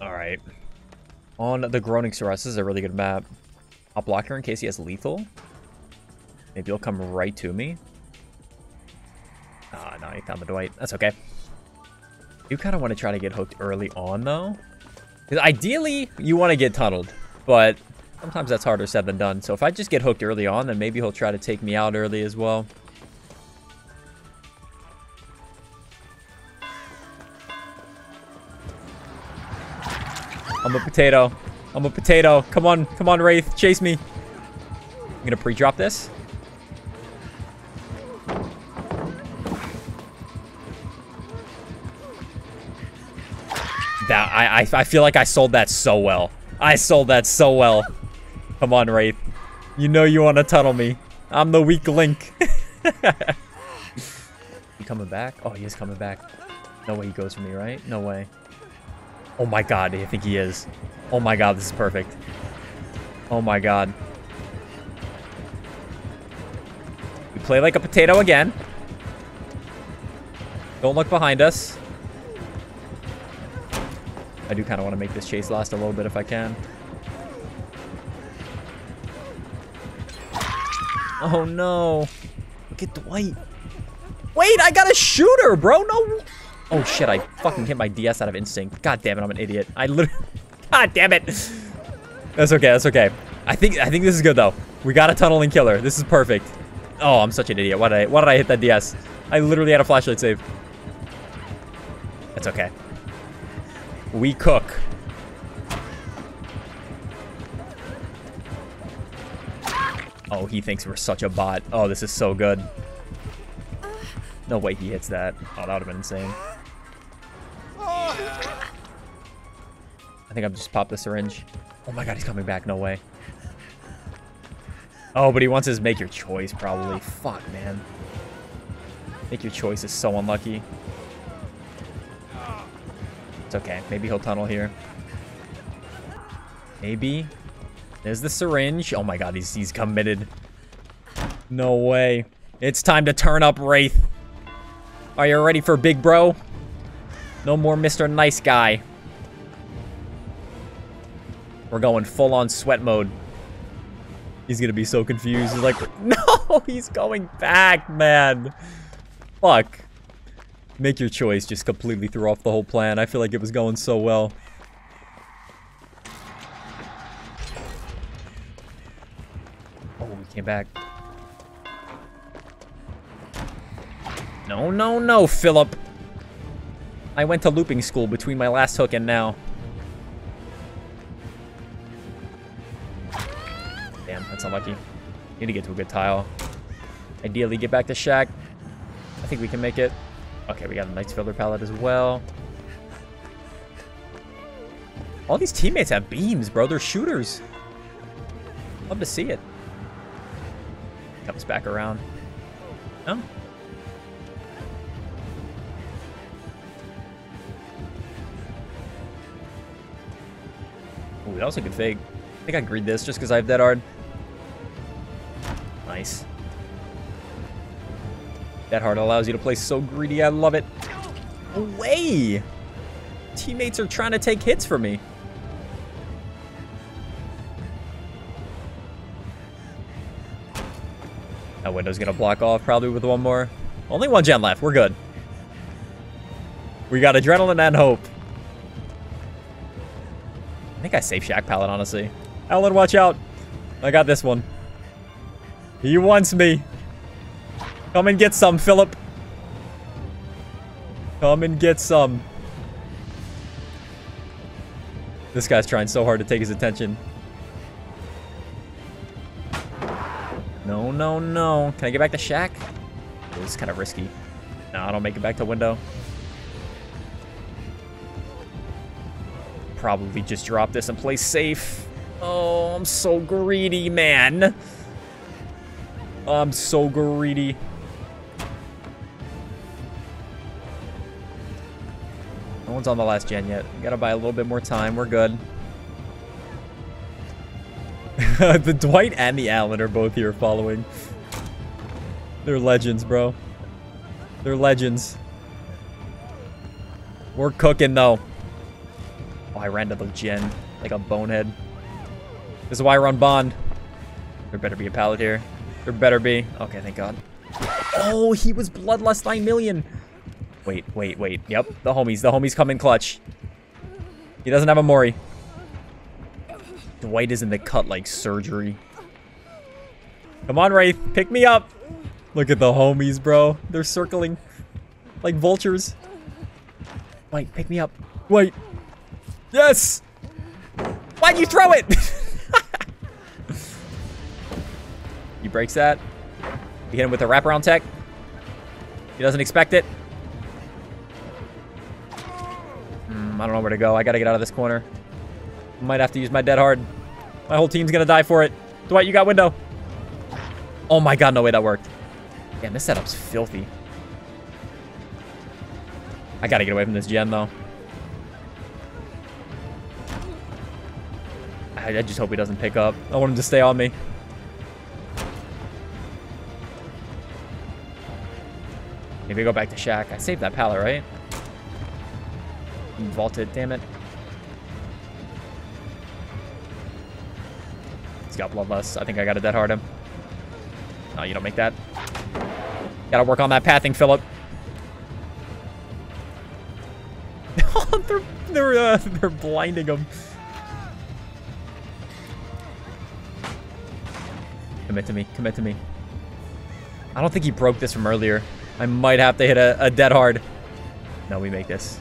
Alright. On the Groaning Storehouse, this is a really good map. I'll block her in case he has lethal. Maybe he'll come right to me. Ah, no, he found the Dwight. That's okay. You kind of want to try to get hooked early on, though. Because ideally, you want to get tunneled. But sometimes that's harder said than done. So if I just get hooked early on, then maybe he'll try to take me out early as well. I'm a potato. I'm a potato. Come on. Come on, Wraith. Chase me. I'm going to pre-drop this. That I, I, I feel like I sold that so well. I sold that so well. Come on, Wraith. You know you want to tunnel me. I'm the weak link. he coming back? Oh, he is coming back. No way he goes for me, right? No way. Oh my god, I think he is. Oh my god, this is perfect. Oh my god. We play like a potato again. Don't look behind us. I do kind of want to make this chase last a little bit if I can. Oh no. Look at Dwight. Wait, I got a shooter, bro. No. Oh shit, I fucking hit my DS out of instinct. God damn it, I'm an idiot. I literally God damn it. That's okay, that's okay. I think I think this is good though. We got a tunneling killer. This is perfect. Oh, I'm such an idiot. Why did I why did I hit that DS? I literally had a flashlight save. That's okay. We cook. Oh, he thinks we're such a bot. Oh, this is so good. No way he hits that. Oh, that would have been insane. Think I've just popped the syringe. Oh my god, he's coming back. No way. Oh, but he wants his make your choice, probably. Fuck, man. Make your choice is so unlucky. It's okay. Maybe he'll tunnel here. Maybe. There's the syringe. Oh my god, he's, he's committed. No way. It's time to turn up Wraith. Are you ready for big bro? No more Mr. Nice Guy. We're going full on sweat mode. He's gonna be so confused. He's like, no, he's going back, man. Fuck. Make your choice just completely threw off the whole plan. I feel like it was going so well. Oh, we came back. No, no, no, Philip. I went to looping school between my last hook and now. Unlucky. Need to get to a good tile. Ideally, get back to Shack. I think we can make it. Okay, we got a nice filler pallet as well. All these teammates have beams, bro. They're shooters. Love to see it. Comes back around. No? Ooh, that was a good fake. I think I greed this just because I have Dead Hard. Nice. Dead Hard allows you to play so greedy. I love it. Away! Teammates are trying to take hits for me. That window's gonna block off probably with one more. Only one gen left. We're good. We got adrenaline and hope. I think I save Shack Pallet, honestly. Alan, watch out. I got this one. He wants me. Come and get some, Philip. Come and get some. This guy's trying so hard to take his attention. No, no, no. Can I get back to Shack? This is kind of risky. No, I don't make it back to window. Probably just drop this and play safe. Oh, I'm so greedy, man. I'm so greedy. No one's on the last gen yet. Gotta buy a little bit more time. We're good. the Dwight and the Alan are both here following. They're legends, bro. They're legends. We're cooking, though. Oh, I ran to the gen like a bonehead. This is why I run Bond. There better be a pallet here. There better be. Okay, thank God. Oh, he was Bloodlust 9 million. Wait, wait, wait. Yep, the homies. The homies come in clutch. He doesn't have a Mori. Dwight is in the cut like surgery. Come on, Wraith. Pick me up. Look at the homies, bro. They're circling like vultures. Wait, pick me up. Wait. Yes! Why'd you throw it? breaks that. You hit him with a wraparound tech. He doesn't expect it. Mm, I don't know where to go. I gotta get out of this corner. Might have to use my dead hard. My whole team's gonna die for it. Dwight, you got window. Oh my god, no way that worked. Damn, this setup's filthy. I gotta get away from this gen, though. I, I just hope he doesn't pick up. I want him to stay on me. Maybe go back to Shack. I saved that pallet, right? Vaulted, damn it. He's got Bloodlust. I think I got to dead hard him. No, you don't make that. Gotta work on that pathing, Philip. they're they're uh, they're blinding him. Commit to me. Commit to me. I don't think he broke this from earlier. I might have to hit a, a dead hard. No, we make this.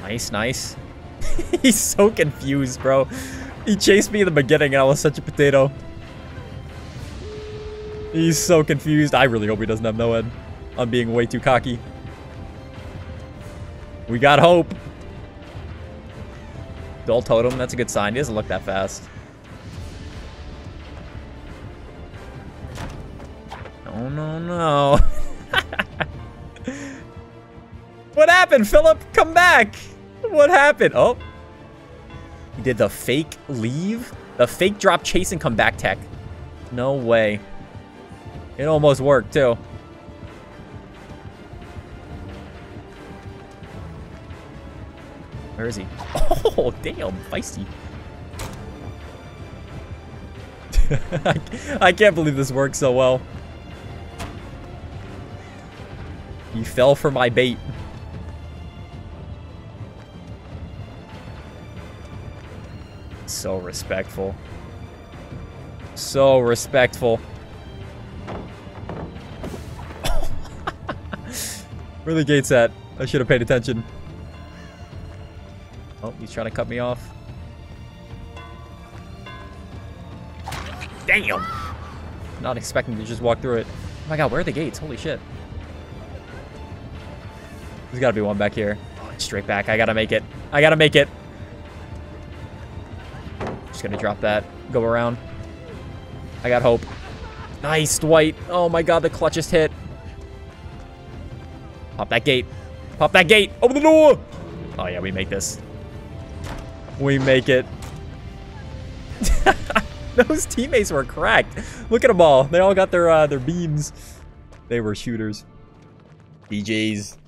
Nice, nice. He's so confused, bro. He chased me in the beginning and I was such a potato. He's so confused. I really hope he doesn't have NOED. I'm being way too cocky. We got hope. Dull totem, that's a good sign. He doesn't look that fast. No, no. what happened, Philip? Come back. What happened? Oh. He did the fake leave? The fake drop chase and come back tech. No way. It almost worked, too. Where is he? Oh, damn. Feisty. I can't believe this worked so well. He fell for my bait. So respectful. So respectful. Where the gates at? I should have paid attention. Oh, he's trying to cut me off. Damn! Not expecting to just walk through it. Oh my god, where are the gates? Holy shit. There's gotta be one back here. Straight back. I gotta make it. I gotta make it. Just gonna drop that. Go around. I got hope. Nice, Dwight. Oh my god, the clutchest hit. Pop that gate. Pop that gate. Open the door. Oh yeah, we make this. We make it. Those teammates were cracked. Look at them all. They all got their uh, their beams. They were shooters. DJs.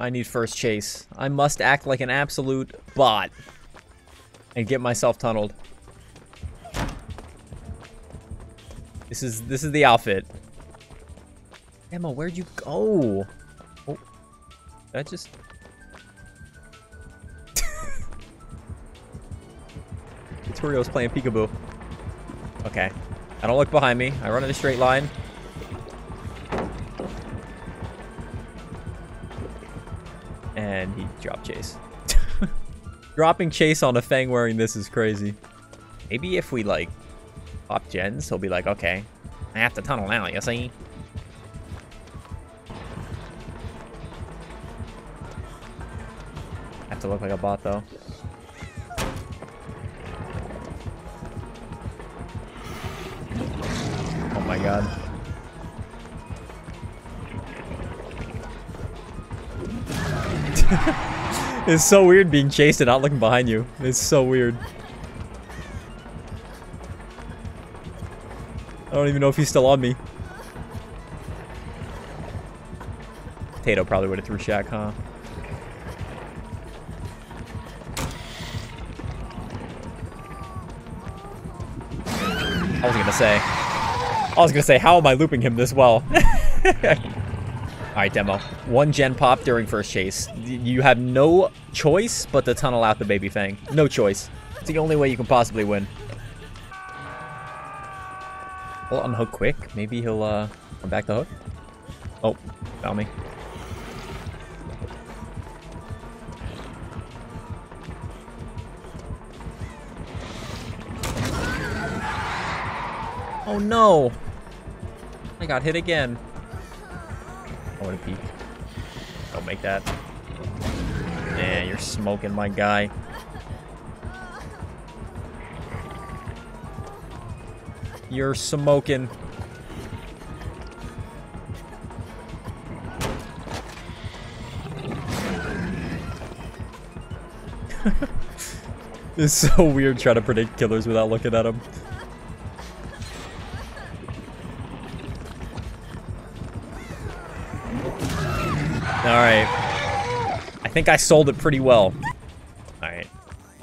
I need first chase. I must act like an absolute bot. And get myself tunneled. This is this is the outfit. Emma, where'd you go? Oh. That just Turio's playing peekaboo. Okay. I don't look behind me. I run in a straight line. And he dropped chase. Dropping chase on a Fang wearing this is crazy. Maybe if we, like, pop gens, he'll be like, okay, I have to tunnel now, you see? have to look like a bot, though. Oh my god. it's so weird being chased and not looking behind you. It's so weird. I don't even know if he's still on me. Tato probably would have threw Shack, huh? I was gonna say. I was gonna say, how am I looping him this well? Alright, demo. One gen pop during first chase. You have no choice but to tunnel out the baby fang. No choice. It's the only way you can possibly win. We'll unhook quick. Maybe he'll uh, come back to hook. Oh, found me. Oh no! I got hit again. I want to peek. Don't make that. Yeah, you're smoking my guy. You're smoking. it's so weird trying to predict killers without looking at them. Alright. I think I sold it pretty well. Alright.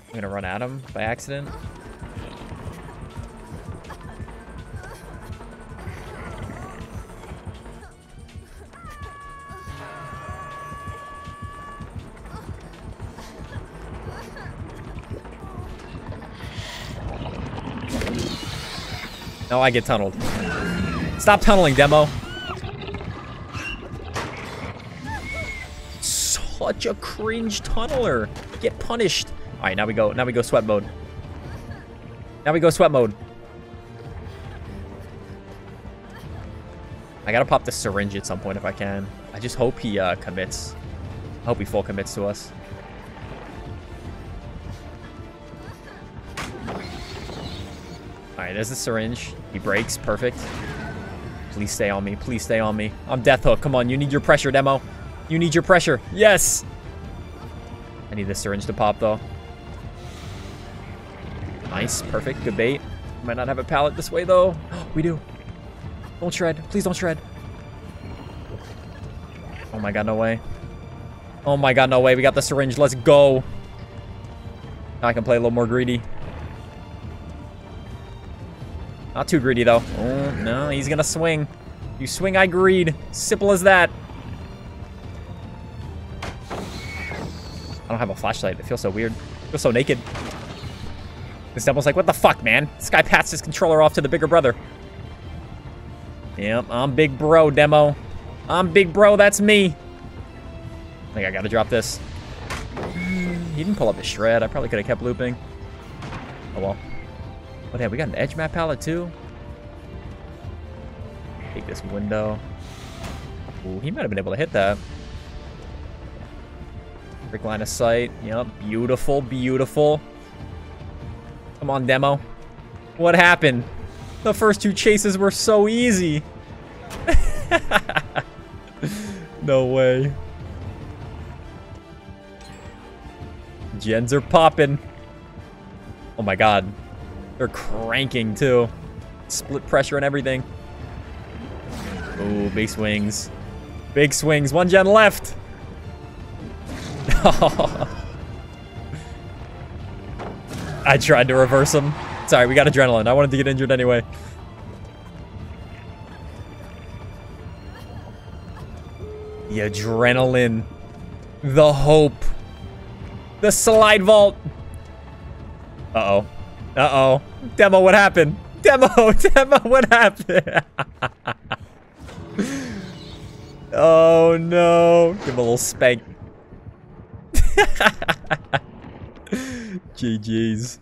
I'm gonna run at him by accident. No, I get tunneled. Stop tunneling, demo. Such a cringe tunneler. Get punished. All right, now we go. Now we go sweat mode. Now we go sweat mode. I gotta pop the syringe at some point if I can. I just hope he uh, commits. I hope he full commits to us. Alright, there's the syringe. He breaks. Perfect. Please stay on me. Please stay on me. I'm Death Hook. Come on, you need your pressure, Demo. You need your pressure. Yes! I need the syringe to pop, though. Nice. Perfect. Good bait. Might not have a pallet this way, though. we do. Don't shred. Please don't shred. Oh my god, no way. Oh my god, no way. We got the syringe. Let's go. Now I can play a little more greedy. Not too greedy, though. Oh, no, he's gonna swing. You swing, I greed. Simple as that. Flashlight. It feels so weird. I feel so naked. This demo's like, what the fuck, man? This guy passed his controller off to the bigger brother. Yep, I'm big bro, demo. I'm big bro, that's me. I think I gotta drop this. He didn't pull up the shred. I probably could have kept looping. Oh well. But yeah, we got an edge map pallet too. Take this window. Ooh, he might have been able to hit that. Brick line of sight. Yep, beautiful, beautiful. Come on, demo. What happened? The first two chases were so easy. no way. Gens are popping. Oh my god. They're cranking too. Split pressure and everything. Ooh, big swings. Big swings. One gen left. I tried to reverse him. Sorry, we got adrenaline. I wanted to get injured anyway. The adrenaline. The hope. The slide vault. Uh-oh. Uh-oh. Demo, what happened? Demo, Demo, what happened? oh, no. Give him a little spank. JJ's.